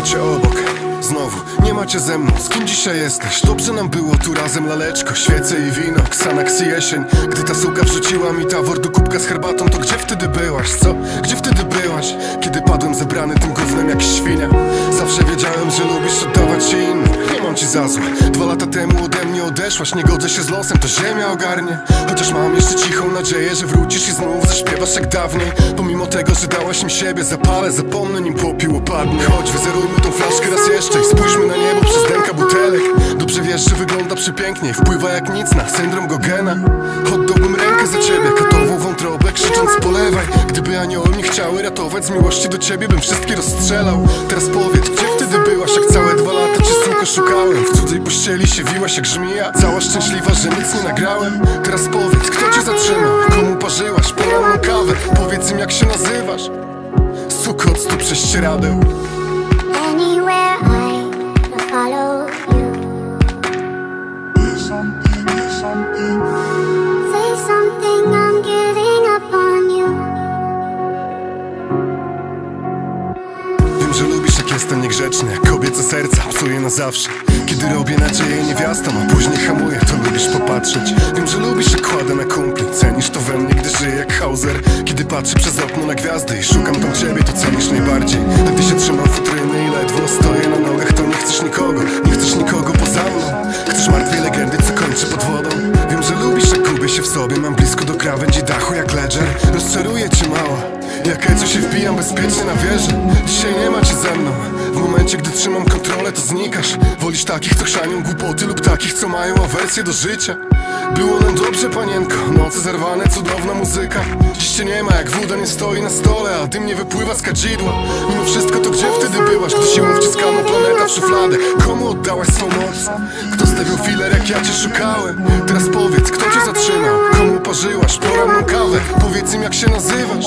macie obok Znowu, nie macie ze mną Z kim dzisiaj jesteś? Dobrze nam było tu razem laleczko Świece i wino, Xanax i jesień Gdy ta suka wrzuciła mi tawor do kubka z herbatą To gdzie wtedy byłaś, co? Gdzie wtedy byłaś? Kiedy padłem zebrany tym gównem jak świnia Zawsze wiedziałem, że lubisz oddawać się innym ci za złe. Dwa lata temu ode mnie odeszłaś Nie godzę się z losem, to ziemia ogarnie. Chociaż mam jeszcze cichą nadzieję, że wrócisz i znów zaśpiewasz jak dawniej. Pomimo tego, że dałaś mi siebie Zapalę, zapomnę nim popiół opadnie Chodź, wyzerujmy tą flaszkę raz jeszcze I spójrzmy na niebo przez denka butelek. Dobrze wiesz, że wygląda przepięknie Wpływa jak nic na syndrom Gogena. Oddałbym rękę za ciebie Katową wątrobę, krzycząc polewaj Gdyby anioły mnie chciały ratować Z miłości do ciebie bym wszystkie rozstrzelał. Teraz powiedz, gdzie wtedy byłaś Jak całe szukałem. W cudzej pościeli się wiłaś jak żmija. Cała szczęśliwa, że nic nie nagrałem. Teraz powiedz, kto cię zatrzymał Komu parzyłaś? Poranną kawę. Powiedz im jak się nazywasz. Suko od stóp prześcieradeł Anywhere I follow you. Say jak jestem niegrzeczny Jak kobiece serca psuję na zawsze. Kiedy robię nadzieję niewiastom A później hamuję, to lubisz popatrzeć. Wiem, że lubisz jak kładę na kumpli. Cenisz to we mnie, gdy żyję jak Hauser. Kiedy patrzę przez okno na gwiazdy I szukam tam ciebie, to cenisz najbardziej. A gdy się trzymam futryny i ledwo stoję na nogach To nie chcesz nikogo, nie chcesz nikogo poza mną. Chcesz martwej legendy, co kończy pod wodą. Wiem, że lubisz jak gubię się w sobie Mam blisko do krawędzi dachu jak ledger Rozczaruję cię mała Jak co się wbijam bezpiecznie na wieżę Dzisiaj nie ma cię ze mną W momencie, gdy trzymam kontrolę, to znikasz Wolisz takich, co chrzanią głupoty Lub takich, co mają awersję do życia Było nam dobrze, panienko Noce zerwane, cudowna muzyka Dziś cię nie ma, jak woda nie stoi na stole A dym nie wypływa z kadzidła Mimo wszystko, to gdzie wtedy byłaś? Gdy się wciskano planeta w szufladę Komu oddałaś swą moc? Kto stawiał filer, jak ja cię szukałem? Teraz powiedz, kto cię zatrzymał? Komu parzyłaś poranną kawę? Powiedz im, jak się nazywasz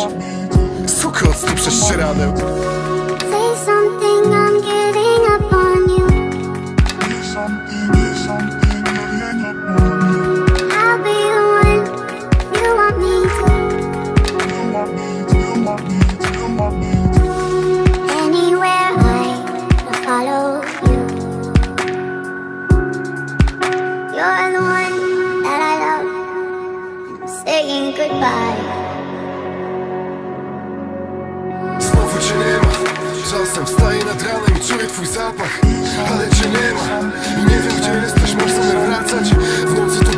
Suko od stóp prześcieradeł Say something, I'm giving up on you. I'll be the one you want me to. Anywhere I follow you. You're the one that I love. And I'm saying goodbye. cię nie ma? Czasem wstaję nad ranem i czuję twój zapach Ale cię nie ma. I nie wiem gdzie jesteś, masz zamiar wracać. W nocy to